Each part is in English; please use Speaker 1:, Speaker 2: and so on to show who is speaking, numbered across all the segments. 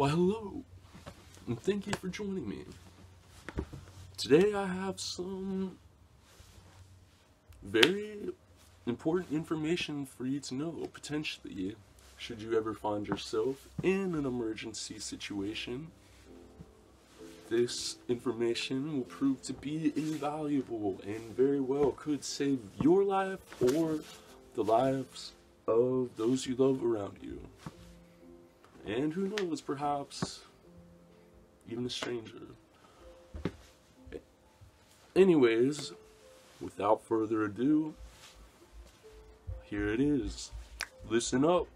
Speaker 1: Why, hello, and thank you for joining me. Today I have some very important information for you to know, potentially, should you ever find yourself in an emergency situation. This information will prove to be invaluable and very well could save your life or the lives of those you love around you. And who knows, perhaps even a stranger. Anyways, without further ado, here it is. Listen up.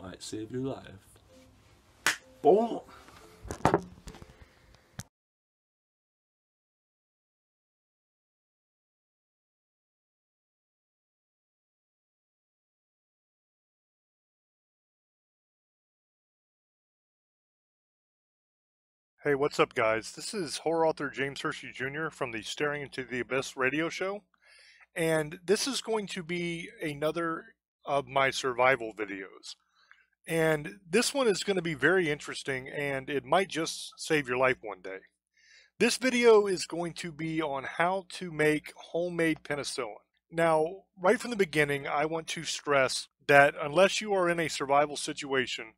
Speaker 1: Might save your life. Boom!
Speaker 2: Hey, what's up, guys? This is horror author James Hershey Jr. from the Staring into the Abyss radio show. And this is going to be another of my survival videos. And this one is going to be very interesting and it might just save your life one day. This video is going to be on how to make homemade penicillin. Now, right from the beginning, I want to stress that unless you are in a survival situation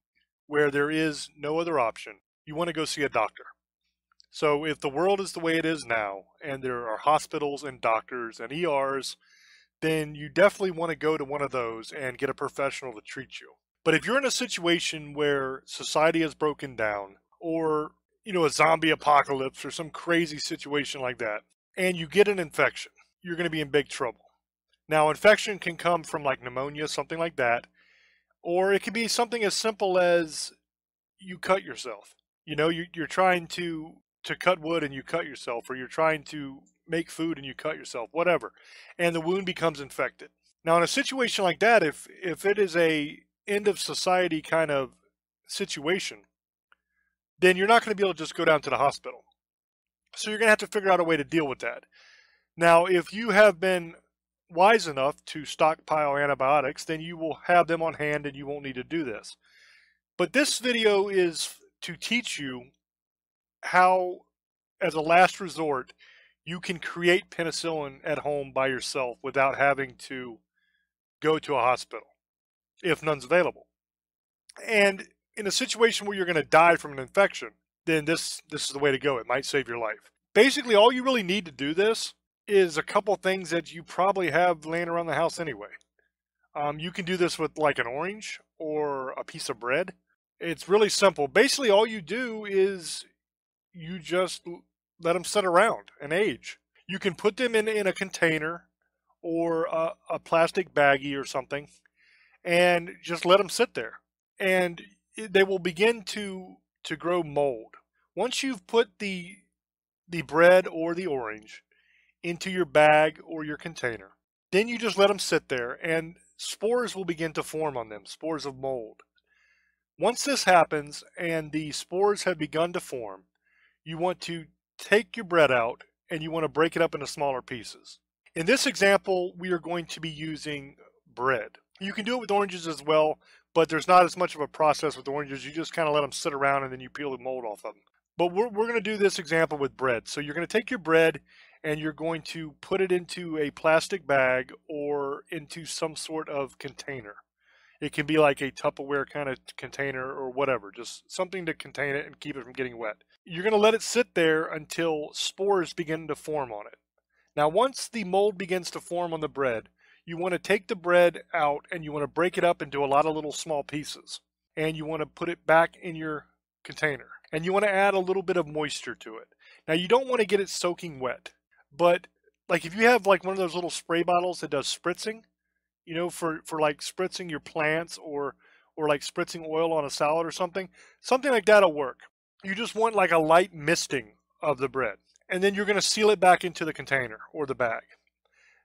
Speaker 2: where there is no other option, you want to go see a doctor. So if the world is the way it is now, and there are hospitals and doctors and ERs, then you definitely want to go to one of those and get a professional to treat you. But if you're in a situation where society has broken down, or you know, a zombie apocalypse or some crazy situation like that, and you get an infection, you're going to be in big trouble. Now, infection can come from like pneumonia, something like that, or it can be something as simple as you cut yourself you know you, you're trying to to cut wood and you cut yourself or you're trying to make food and you cut yourself whatever and the wound becomes infected. Now in a situation like that if if it is a end of society kind of situation then you're not going to be able to just go down to the hospital. So you're going to have to figure out a way to deal with that. Now if you have been wise enough to stockpile antibiotics then you will have them on hand and you won't need to do this. But this video is to teach you how, as a last resort, you can create penicillin at home by yourself without having to go to a hospital if none's available. And in a situation where you're going to die from an infection, then this this is the way to go. It might save your life. Basically, all you really need to do this is a couple things that you probably have laying around the house anyway. Um, you can do this with like an orange or a piece of bread. It's really simple. Basically, all you do is you just let them sit around and age. You can put them in, in a container or a, a plastic baggie or something and just let them sit there. And they will begin to, to grow mold. Once you've put the, the bread or the orange into your bag or your container, then you just let them sit there and spores will begin to form on them, spores of mold. Once this happens and the spores have begun to form, you want to take your bread out and you want to break it up into smaller pieces. In this example, we are going to be using bread. You can do it with oranges as well, but there's not as much of a process with oranges. You just kind of let them sit around and then you peel the mold off of them. But we're, we're going to do this example with bread. So you're going to take your bread and you're going to put it into a plastic bag or into some sort of container. It can be like a Tupperware kind of container or whatever, just something to contain it and keep it from getting wet. You're going to let it sit there until spores begin to form on it. Now, once the mold begins to form on the bread, you want to take the bread out and you want to break it up into a lot of little small pieces. And you want to put it back in your container. And you want to add a little bit of moisture to it. Now, you don't want to get it soaking wet, but like if you have like one of those little spray bottles that does spritzing, you know, for for like spritzing your plants or or like spritzing oil on a salad or something. Something like that'll work. You just want like a light misting of the bread. And then you're going to seal it back into the container or the bag.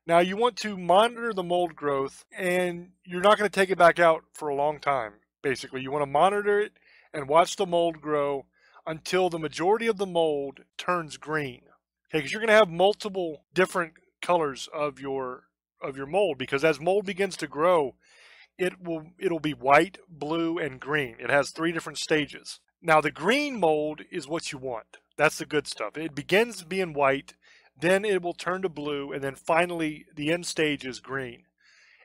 Speaker 2: Now you want to monitor the mold growth and you're not going to take it back out for a long time. Basically, you want to monitor it and watch the mold grow until the majority of the mold turns green. Okay, because you're going to have multiple different colors of your of your mold because as mold begins to grow, it will it'll be white, blue, and green. It has three different stages. Now the green mold is what you want. That's the good stuff. It begins being white, then it will turn to blue, and then finally the end stage is green.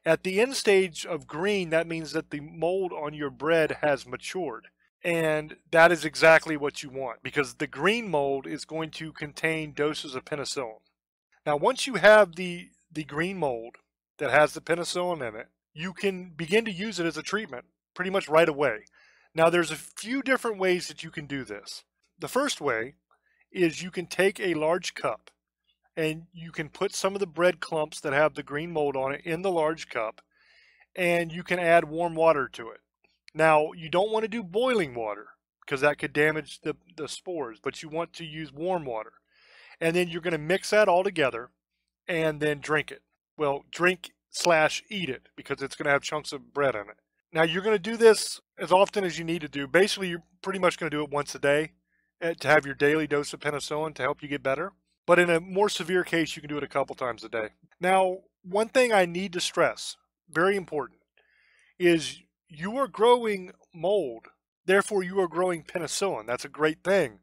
Speaker 2: At the end stage of green, that means that the mold on your bread has matured. And that is exactly what you want because the green mold is going to contain doses of penicillin. Now, once you have the, the green mold that has the penicillin in it, you can begin to use it as a treatment pretty much right away. Now, there's a few different ways that you can do this. The first way is you can take a large cup and you can put some of the bread clumps that have the green mold on it in the large cup and you can add warm water to it. Now, you don't want to do boiling water because that could damage the, the spores, but you want to use warm water. And then you're going to mix that all together and then drink it. Well, drink slash eat it because it's going to have chunks of bread in it. Now, you're going to do this as often as you need to do. Basically, you're pretty much going to do it once a day eh, to have your daily dose of penicillin to help you get better. But in a more severe case, you can do it a couple times a day. Now, one thing I need to stress, very important, is you are growing mold, therefore you are growing penicillin. That's a great thing.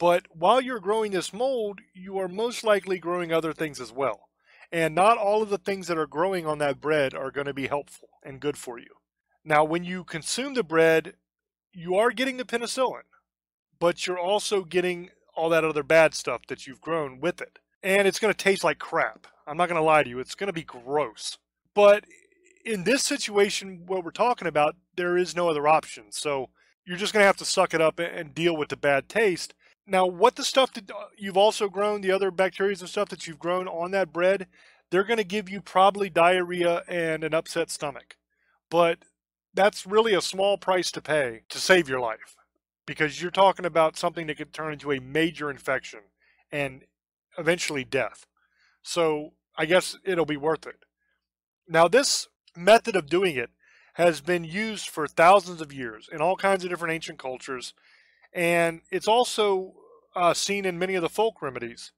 Speaker 2: But while you're growing this mold, you are most likely growing other things as well. And not all of the things that are growing on that bread are going to be helpful and good for you. Now, when you consume the bread, you are getting the penicillin, but you're also getting all that other bad stuff that you've grown with it. And it's going to taste like crap. I'm not going to lie to you. It's going to be gross. But in this situation, what we're talking about, there is no other option. So you're just going to have to suck it up and deal with the bad taste. Now, what the stuff that uh, you've also grown, the other bacteria and stuff that you've grown on that bread, they're going to give you probably diarrhea and an upset stomach. But that's really a small price to pay to save your life because you're talking about something that could turn into a major infection and eventually death. So I guess it'll be worth it. Now, this method of doing it has been used for thousands of years in all kinds of different ancient cultures, and it's also uh, seen in many of the folk remedies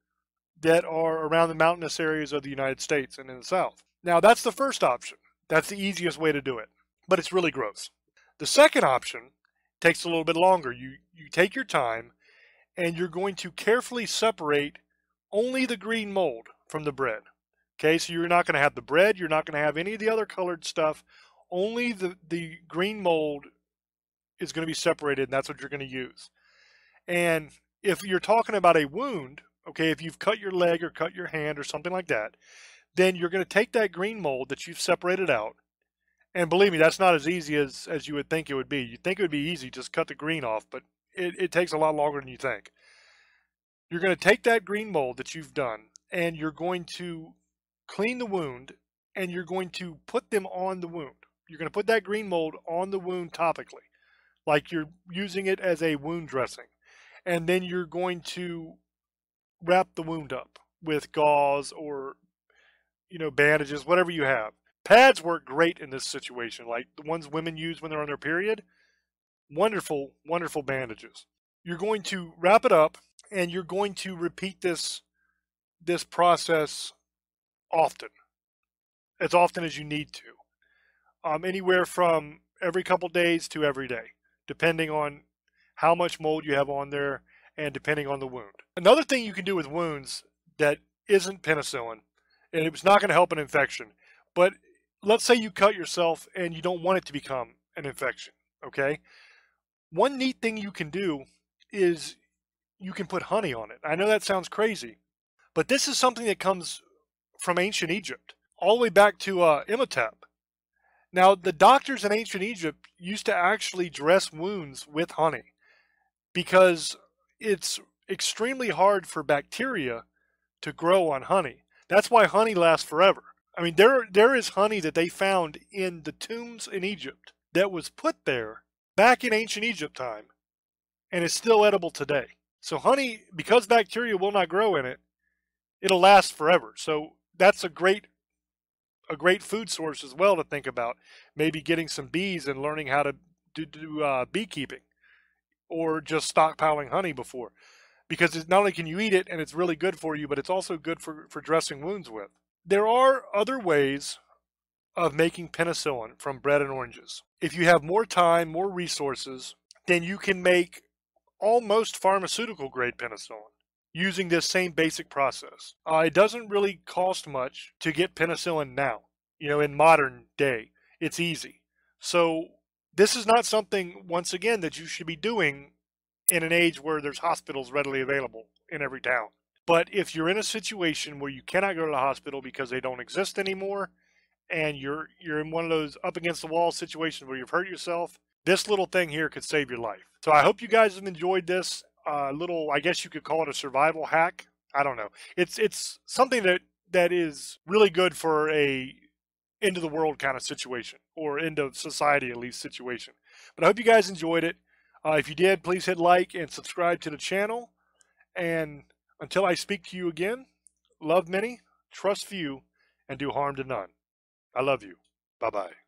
Speaker 2: that are around the mountainous areas of the United States and in the South. Now, that's the first option. That's the easiest way to do it, but it's really gross. The second option takes a little bit longer. You you take your time and you're going to carefully separate only the green mold from the bread. Okay, so you're not going to have the bread, you're not going to have any of the other colored stuff. Only the, the green mold is going to be separated, and that's what you're going to use. And if you're talking about a wound, okay, if you've cut your leg or cut your hand or something like that, then you're going to take that green mold that you've separated out and believe me, that's not as easy as, as you would think it would be. You'd think it would be easy, just cut the green off, but it, it takes a lot longer than you think. You're going to take that green mold that you've done and you're going to clean the wound and you're going to put them on the wound. You're going to put that green mold on the wound topically, like you're using it as a wound dressing. And then you're going to wrap the wound up with gauze or, you know, bandages, whatever you have. Pads work great in this situation, like the ones women use when they're on their period. Wonderful, wonderful bandages. You're going to wrap it up and you're going to repeat this this process often. As often as you need to. Um, anywhere from every couple days to every day, depending on how much mold you have on there and depending on the wound. Another thing you can do with wounds that isn't penicillin, and it's not going to help an infection, but let's say you cut yourself and you don't want it to become an infection, okay? One neat thing you can do is you can put honey on it. I know that sounds crazy, but this is something that comes from ancient Egypt, all the way back to uh, Imhotep. Now, the doctors in ancient Egypt used to actually dress wounds with honey because it's extremely hard for bacteria to grow on honey. That's why honey lasts forever. I mean, there there is honey that they found in the tombs in Egypt that was put there back in ancient Egypt time, and is still edible today. So honey, because bacteria will not grow in it, it'll last forever. So that's a great a great food source as well to think about. Maybe getting some bees and learning how to do, do uh, beekeeping, or just stockpiling honey before, because it's not only can you eat it and it's really good for you, but it's also good for for dressing wounds with there are other ways of making penicillin from bread and oranges. If you have more time, more resources, then you can make almost pharmaceutical grade penicillin using this same basic process. Uh, it doesn't really cost much to get penicillin now, you know, in modern day. It's easy. So this is not something, once again, that you should be doing in an age where there's hospitals readily available in every town. But if you're in a situation where you cannot go to the hospital because they don't exist anymore, and you're you're in one of those up against the wall situations where you've hurt yourself, this little thing here could save your life. So I hope you guys have enjoyed this uh, little, I guess you could call it a survival hack. I don't know. It's it's something that that is really good for a end of the world kind of situation or end of society at least situation. But I hope you guys enjoyed it. Uh, if you did, please hit like and subscribe to the channel. And until I speak to you again, love many, trust few, and do harm to none. I love you. Bye bye.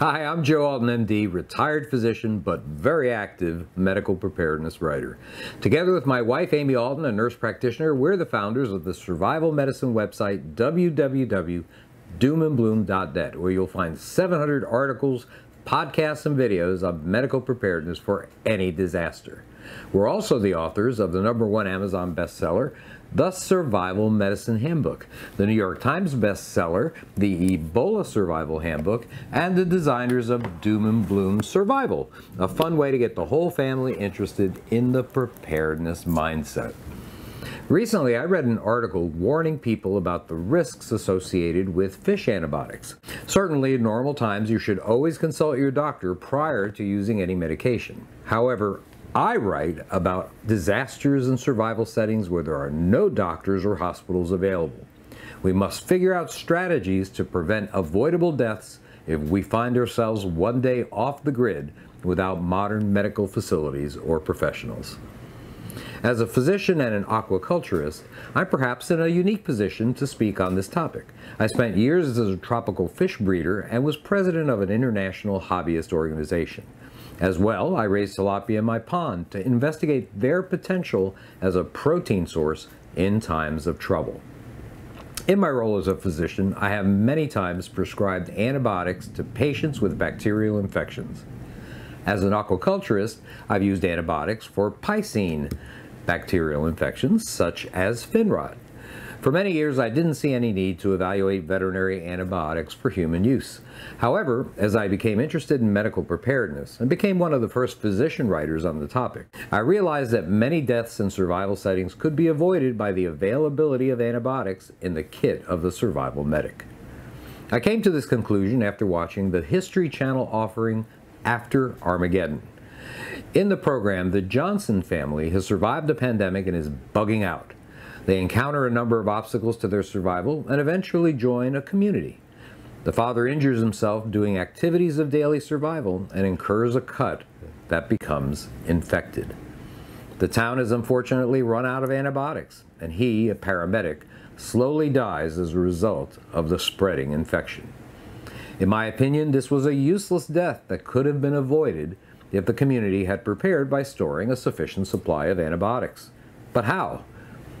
Speaker 3: Hi, I'm Joe Alton, MD, retired physician but very active medical preparedness writer. Together with my wife, Amy Alton, a nurse practitioner, we're the founders of the survival medicine website, www.doomandbloom.net, where you'll find 700 articles, podcasts, and videos of medical preparedness for any disaster. We're also the authors of the number one Amazon bestseller, The Survival Medicine Handbook, the New York Times bestseller, the Ebola Survival Handbook, and the designers of Doom and Bloom Survival, a fun way to get the whole family interested in the preparedness mindset. Recently, I read an article warning people about the risks associated with fish antibiotics. Certainly, in normal times, you should always consult your doctor prior to using any medication. However, I write about disasters and survival settings where there are no doctors or hospitals available. We must figure out strategies to prevent avoidable deaths if we find ourselves one day off the grid without modern medical facilities or professionals. As a physician and an aquaculturist, I'm perhaps in a unique position to speak on this topic. I spent years as a tropical fish breeder and was president of an international hobbyist organization. As well, I raised tilapia in my pond to investigate their potential as a protein source in times of trouble. In my role as a physician, I have many times prescribed antibiotics to patients with bacterial infections. As an aquaculturist, I've used antibiotics for piscine bacterial infections such as fin rot. For many years, I didn't see any need to evaluate veterinary antibiotics for human use. However, as I became interested in medical preparedness and became one of the first physician writers on the topic, I realized that many deaths in survival settings could be avoided by the availability of antibiotics in the kit of the survival medic. I came to this conclusion after watching the History Channel offering After Armageddon. In the program, the Johnson family has survived the pandemic and is bugging out. They encounter a number of obstacles to their survival and eventually join a community. The father injures himself doing activities of daily survival and incurs a cut that becomes infected. The town has unfortunately run out of antibiotics, and he, a paramedic, slowly dies as a result of the spreading infection. In my opinion, this was a useless death that could have been avoided if the community had prepared by storing a sufficient supply of antibiotics. But how?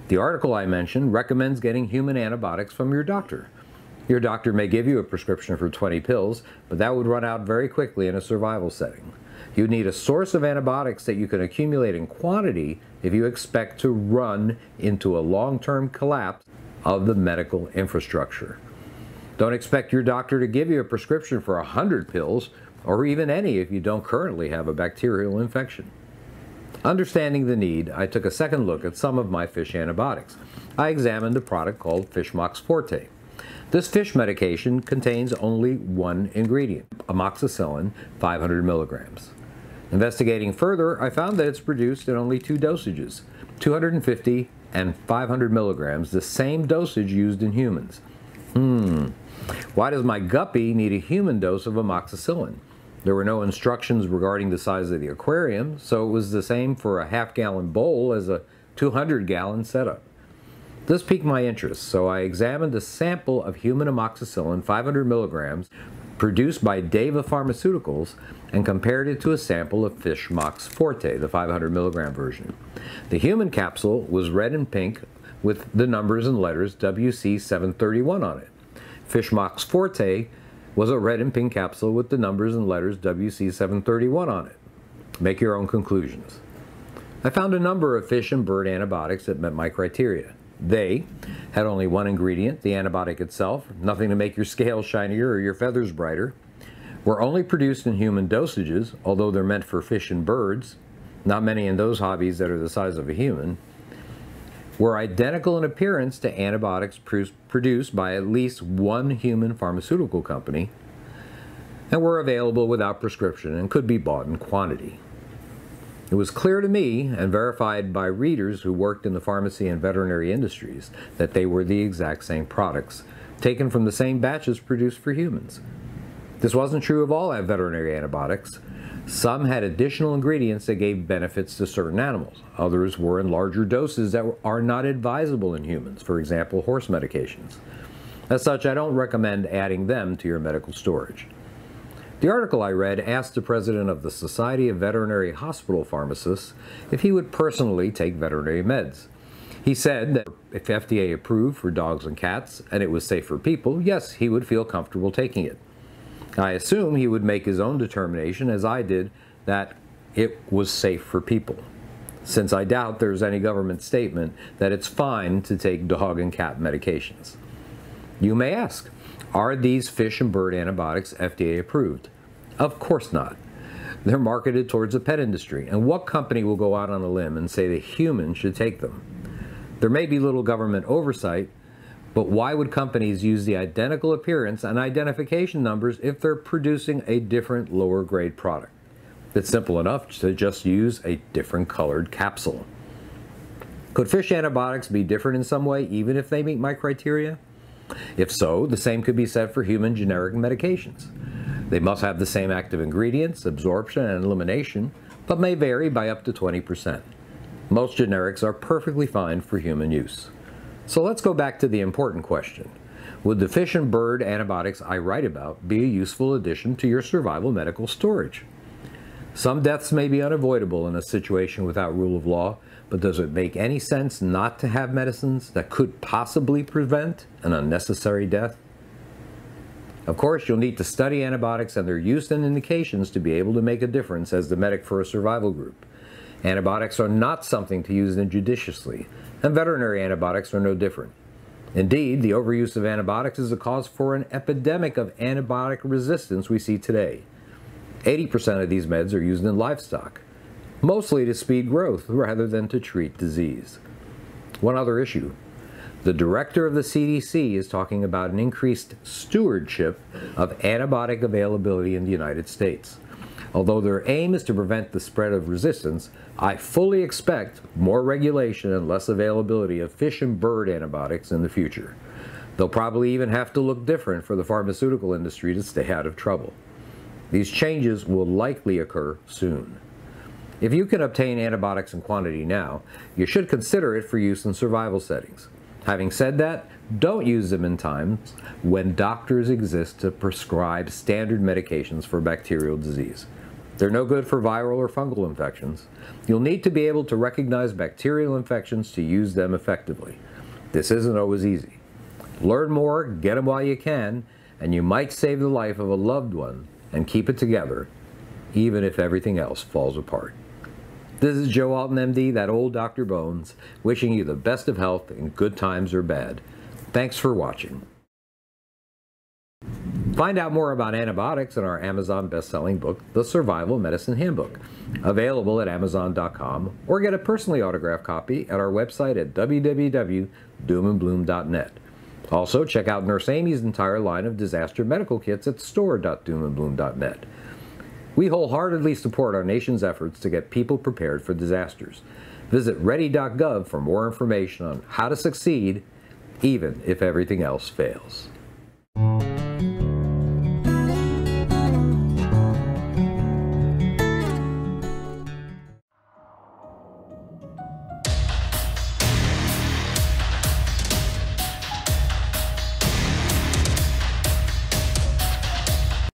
Speaker 3: The article I mentioned recommends getting human antibiotics from your doctor. Your doctor may give you a prescription for 20 pills, but that would run out very quickly in a survival setting. You need a source of antibiotics that you can accumulate in quantity if you expect to run into a long-term collapse of the medical infrastructure. Don't expect your doctor to give you a prescription for 100 pills, or even any if you don't currently have a bacterial infection. Understanding the need, I took a second look at some of my fish antibiotics. I examined a product called Fishmox Forte. This fish medication contains only one ingredient, amoxicillin 500 milligrams. Investigating further, I found that it's produced in only two dosages, 250 and 500 milligrams, the same dosage used in humans. Hmm, why does my guppy need a human dose of amoxicillin? There were no instructions regarding the size of the aquarium, so it was the same for a half gallon bowl as a 200 gallon setup. This piqued my interest, so I examined a sample of human amoxicillin 500 milligrams produced by Deva Pharmaceuticals and compared it to a sample of Fishmox Forte, the 500 milligram version. The human capsule was red and pink with the numbers and letters WC731 on it. Fishmox Forte was a red and pink capsule with the numbers and letters WC731 on it. Make your own conclusions. I found a number of fish and bird antibiotics that met my criteria. They had only one ingredient, the antibiotic itself, nothing to make your scales shinier or your feathers brighter, were only produced in human dosages, although they're meant for fish and birds, not many in those hobbies that are the size of a human, were identical in appearance to antibiotics produced by at least one human pharmaceutical company, and were available without prescription and could be bought in quantity. It was clear to me, and verified by readers who worked in the pharmacy and veterinary industries, that they were the exact same products, taken from the same batches produced for humans. This wasn't true of all veterinary antibiotics. Some had additional ingredients that gave benefits to certain animals. Others were in larger doses that are not advisable in humans, for example, horse medications. As such, I don't recommend adding them to your medical storage. The article I read asked the president of the Society of Veterinary Hospital Pharmacists if he would personally take veterinary meds. He said that if FDA approved for dogs and cats and it was safe for people, yes, he would feel comfortable taking it. I assume he would make his own determination, as I did, that it was safe for people, since I doubt there's any government statement that it's fine to take dog and cat medications. You may ask, are these fish and bird antibiotics FDA approved? Of course not. They're marketed towards the pet industry, and what company will go out on a limb and say that humans should take them? There may be little government oversight, but why would companies use the identical appearance and identification numbers if they're producing a different lower grade product? It's simple enough to just use a different colored capsule. Could fish antibiotics be different in some way even if they meet my criteria? If so, the same could be said for human generic medications. They must have the same active ingredients, absorption, and elimination, but may vary by up to 20%. Most generics are perfectly fine for human use. So let's go back to the important question. Would the fish and bird antibiotics I write about be a useful addition to your survival medical storage? Some deaths may be unavoidable in a situation without rule of law, but does it make any sense not to have medicines that could possibly prevent an unnecessary death? Of course, you'll need to study antibiotics and their use and indications to be able to make a difference as the medic for a survival group. Antibiotics are not something to use injudiciously, and veterinary antibiotics are no different. Indeed, the overuse of antibiotics is a cause for an epidemic of antibiotic resistance we see today. 80% of these meds are used in livestock mostly to speed growth rather than to treat disease. One other issue. The director of the CDC is talking about an increased stewardship of antibiotic availability in the United States. Although their aim is to prevent the spread of resistance, I fully expect more regulation and less availability of fish and bird antibiotics in the future. They'll probably even have to look different for the pharmaceutical industry to stay out of trouble. These changes will likely occur soon. If you can obtain antibiotics in quantity now, you should consider it for use in survival settings. Having said that, don't use them in times when doctors exist to prescribe standard medications for bacterial disease. They're no good for viral or fungal infections. You'll need to be able to recognize bacterial infections to use them effectively. This isn't always easy. Learn more, get them while you can, and you might save the life of a loved one and keep it together, even if everything else falls apart. This is Joe Alton, MD, that old Dr. Bones, wishing you the best of health in good times or bad. Thanks for watching. Find out more about antibiotics in our Amazon best-selling book, The Survival Medicine Handbook, available at amazon.com, or get a personally autographed copy at our website at www.doomandbloom.net. Also, check out Nurse Amy's entire line of disaster medical kits at store.doomandbloom.net. We wholeheartedly support our nation's efforts to get people prepared for disasters. Visit ready.gov for more information on how to succeed, even if everything else fails.